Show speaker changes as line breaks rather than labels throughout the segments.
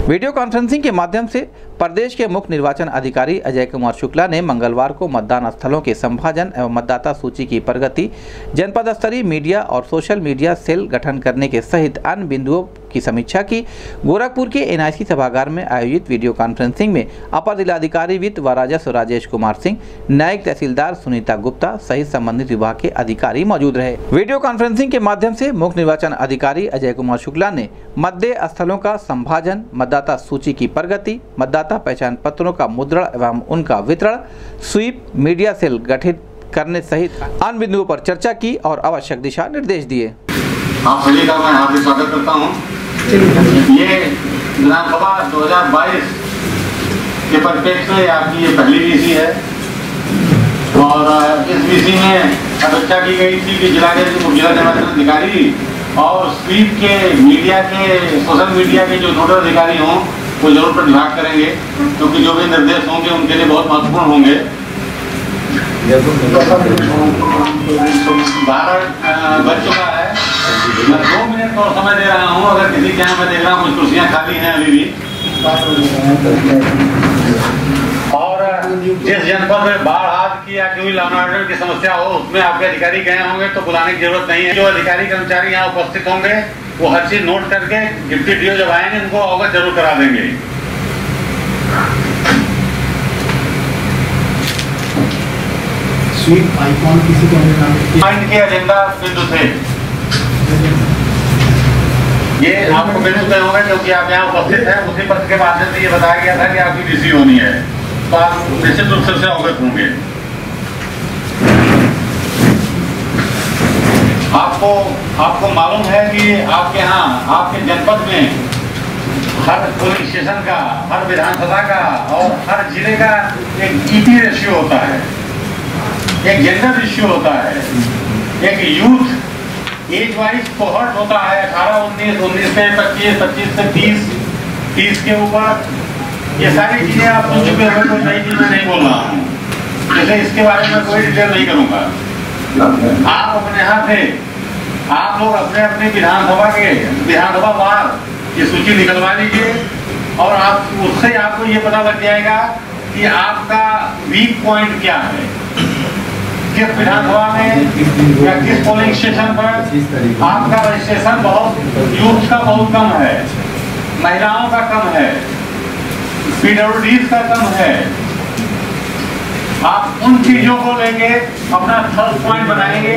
Video conferencing के माध्यम से प्रदेश के मुख्य निर्वाचन अधिकारी अजय कुमार शुक्ला ने मंगलवार को मतदान स्थलों के संभाजन एवं मतदाता सूची की प्रगति, जनपद स्तरीय मीडिया और सोशल मीडिया सेल गठन करने के सहित अन्य बिंदुओं की समीक्षा की। गोरखपुर के एनआईसी सभागार में आयोजित वीडियो कॉन्फ्रेंसिंग में अपर जिलाधिकारी वित्त व राजस्व राजेश कुमार सिंह नायक तहसीलदार सुनीता गुप्ता सहित संबंधित विभाग के अधिकारी मौजूद रहे। वीडियो कॉन्फ्रेंसिंग के माध्यम से मुख्य निर्वाचन अधिकारी अजय कुमार शुक्ला ने मतदेय स्थलों का संभाजन मतदाता सूची की प्रगति, मतदाता पहचान पत्रों का मुद्रण एवं उनका वितरण, स्वीप मीडिया सेल गठित करने सहित अन्य बिंदुओं पर चर्चा की और आवश्यक दिशा निर्देश दिए।
आप सभी का मैं हार्दिक स्वागत करता हूँ। ये विधानसभा 2022 के परिप्रेक्ष्य में आपकी ये पहली वीसी है। और इस वीसी में अपेक्षा की गई थी कि जिला के जिला निर्वाचन अधिकारी और स्वीप के मीडिया के सोशल मीडिया के जो नोडल अधिकारी हों, वो ज़रूर प्रतिभाग करेंगे, क्योंकि जो भी निर्देश होंगे, उनके लिए बहुत महत्वपूर्ण होंगे। बारह बज चुका है। मैं दो मिनट और समय दे रहा हूँ, अगर किसी के यहाँ मैं देख रहा हूँ, कुछ कुर्सियाँ खाली हैं अभी भी। जिस जनपद में बाढ़ आदि की या कोई लॉन्ड की समस्या हो उसमें आपके अधिकारी गए होंगे तो बुलाने की ज़रूरत नहीं है। जो अधिकारी कर्मचारी यहाँ उपस्थित होंगे वो हर चीज़ नोट करके डिप्टी डीओ जब आएँगे उनको अवगत ज़रूर करा देंगे।
स्वीप आइकॉन किसी को नाम
पॉइंट के एजेंडा बिंदु थे। ये आपको बिंदु तय होगा क्योंकि आप यहाँ उपस्थित हैं उसी पत्र के माध्यम से ये बताया गया था कि आपकी रिसीव होनी है। तो आप निश्चित रूप से अवगत होंगे आपको आपको मालूम है कि आपके यहाँ, आपके जनपद में हर पुलिस स्टेशन का, हर विधानसभा का और हर ज़िले का एक ईटी रेशियो होता है। एक जेंडर रेशियो होता है। एक यूथ एज वाइज कोहर्ट होता है। अठारह, उन्नीस उन्नीस से पच्चीस पच्चीस से तीस तीस के ऊपर। ये सारी चीज़ें आप सुन चुके हैं कोई नई चीज़ नहीं बोल रहा हूँ। जैसे इसके बारे में कोई डिटेल नहीं करूँगा। आप अपने यहाँ से, आप लोग अपने अपने विधानसभा के, विधानसभा वार की सूची निकलवा लीजिए और आप, उससे आपको ये पता लग जाएगा कि आपका वीक पॉइंट क्या है। किस विधानसभा में या किस पोलिंग स्टेशन पर आपका रजिस्ट्रेशन बहुत यूथ का बहुत कम है, महिलाओं का कम है। पीडब्ल्यूडीज का कम है। आप उन चीज़ों को लेके अपना थर्ड पॉइंट बनाएँगे,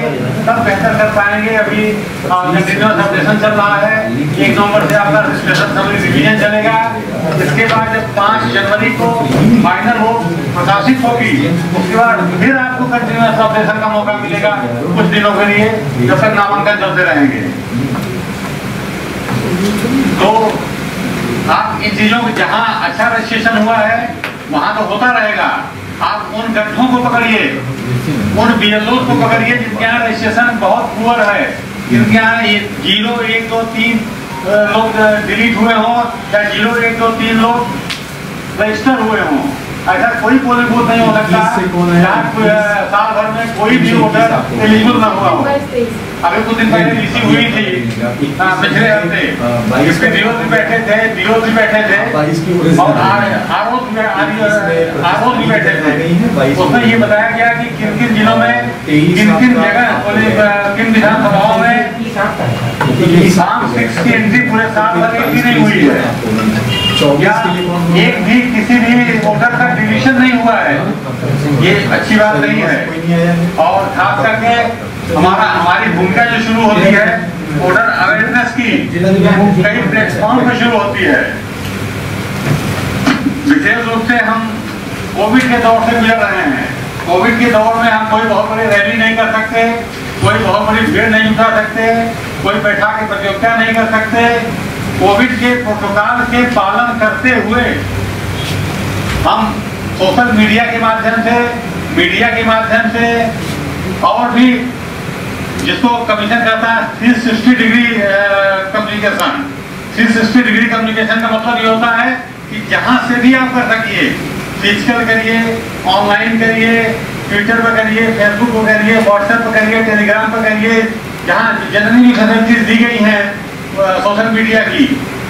तब बेहतर कर पाएँगे। अभी कंटिन्यूस चल रहा है। एक नवंबर से आपका रजिस्ट्रेशन समरी रिवीजन चलेगा। इसके बाद जब पाँच जनवरी को फाइनल हो, प्रकाशित होगी, उसके बाद फिर आपको कंटिन्यूस अपडेशन का मौका मिलेगा कुछ दिनों के लिए, जब तक नामांकन चलते रहेंगे। तो आप इन चीज़ों को जहाँ अच्छा रजिस्ट्रेशन हुआ है, वहाँ तो होता रहेगा। आप उन गड्ढों को पकड़िए, उन बीएलओ को पकड़िए, जिनके यहाँ रजिस्ट्रेशन बहुत पुअर है। जिनके यहाँ ज़ीरो एक दो तीन लोग डिलीट हुए हों, या ज़ीरो एक दो तीन लोग रजिस्टर हुए हों। ऐसा कोई पोलिंग बूथ नहीं हो सकता साल भर में कोई भी वोटर एलिजिबल न हुआ हो। अभी कुछ दिन पहले रिसीव हुई थी पिछले हफ़्ते इसके डीओ बैठे थे डीओ भी बैठे थे और आरओ आरओ भी बैठे थे। उसमें ये बताया गया कि किन किन जिलों में किन किन जगह किन विधानसभाओं में शाम सिक्स की एंट्री पूरे साल भर भी नहीं हुई है। एक भी किसी भी वोटर का हुआ है। ये अच्छी बात नहीं है। और खास करके हमारा हमारी भूमिका जो शुरू होती है वोटर अवेयरनेस की, कई प्लेटफॉर्म पर शुरू होती है। विशेष रूप से हम कोविड के दौर से गुजर रहे हैं। कोविड के दौर में हम कोई बहुत बड़ी रैली नहीं कर सकते, कोई बहुत बड़ी भीड़ नहीं उठा सकते, कोई बैठा के प्रतियोगिता नहीं कर सकते। कोविड के प्रोटोकॉल के पालन करते हुए हम सोशल मीडिया के माध्यम से, मीडिया के माध्यम से, और भी जिसको कमीशन कहता है three sixty degree communication three sixty degree communication का मतलब ये होता है कि जहाँ से भी आप कर सकिए फ़िज़िकल करिए ऑनलाइन करिए ट्विटर पर करिए फेसबुक पर करिए व्हाट्सएप पर करिए टेलीग्राम पर करिए, जहाँ जितनी भी फैसिलिटीज़ दी गई हैं सोशल मीडिया की,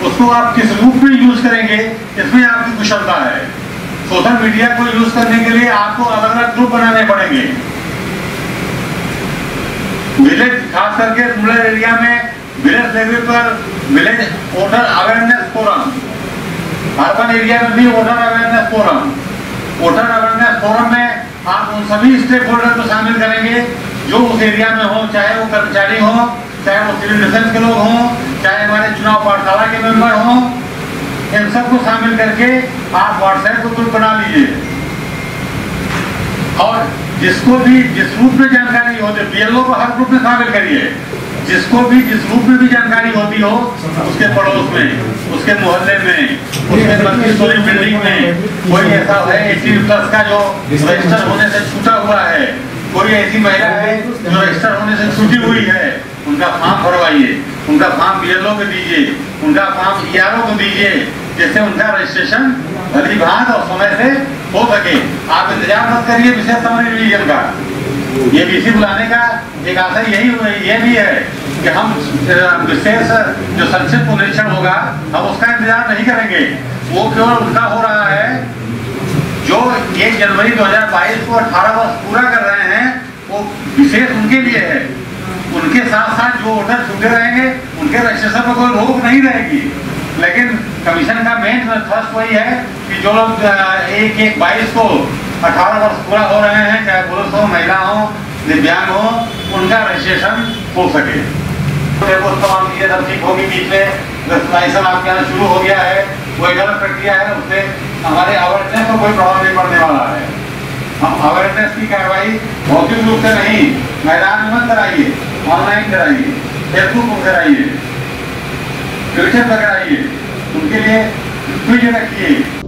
उसको आप किस रूप में यूज़ करेंगे, इसमें आपकी कुशलता है। सोशल मीडिया को यूज़ करने के लिए आपको अलग अलग ग्रुप बनाने पड़ेंगे। विलेज, खास करके रूरल एरिया में विलेज लेवल पर village voter awareness forum urban area में भी voter awareness forum voter awareness forum में आप उन सभी स्टेक होल्डर को शामिल करेंगे, जो उस एरिया में हो, चाहे वो कर्मचारी हो, चाहे वो सिविल डिफेंस के लोग हों, चाहे हमारे चुनाव पाठशाला के मेंबर हों इन सबको शामिल करके आप व्हाट्सएप को ग्रुप बना लीजिए। और जिसको भी जिस रूप में जानकारी हो तो बीएलओ को हर ग्रुप में शामिल करिए, जिसको भी जिस रूप में भी जानकारी होती हो, उसके पड़ोस में, उसके मोहल्ले में, उसके बिल्डिंग में, कोई ऐसा है एटीन प्लस का जो रजिस्टर होने से छूटा हुआ है, कोई ऐसी महिला है जो रजिस्टर होने से छूटी हुई है, उनका फॉर्म भरवाइए, उनका फॉर्म बीएलओ को दीजिए, उनका फॉर्म ईआरओ को दीजिए जिससे उनका रजिस्ट्रेशन भली भांत और समय से हो सके। आप इंतज़ार मत करिए विशेष समरी रिवीजन का। ये बीसी बुलाने का एक आशय यही ये भी है कि हम विशेष जो संक्षिप्त निरीक्षण होगा, हम उसका इंतज़ार नहीं करेंगे। वो केवल उनका हो रहा है, जो एक जनवरी 2022 को 18 वर्ष पूरा कर रहे हैं, वो विशेष उनके लिए है। उनके साथ साथ जो वोटर छूटे रहेंगे, उनके रजिस्ट्रेशन में कोई रोक नहीं रहेगी। लेकिन कमीशन का मेन थर्स्ट वही है कि जो लोग एक एक बाईस को 18 वर्ष पूरा हो रहे हैं, चाहे पुरुष हो, महिला हो, दिव्यांग हो, उनका रजिस्ट्रेशन हो सके। देखो तमाम चीज़ें सब ठीक होगी बीच में लाइसेंस आपके यहाँ शुरू हो गया है एक अलग प्रक्रिया है, उससे हमारे अवेयरनेस को कोई प्रभाव नहीं पड़ने वाला है। हम अवेयरनेस की कार्रवाई भौतिक रूप से नहीं, मैदान में मत कराइए ऑनलाइन कराइए फेसबुक पर कराइए। पर कराइए उनके लिए रखिए।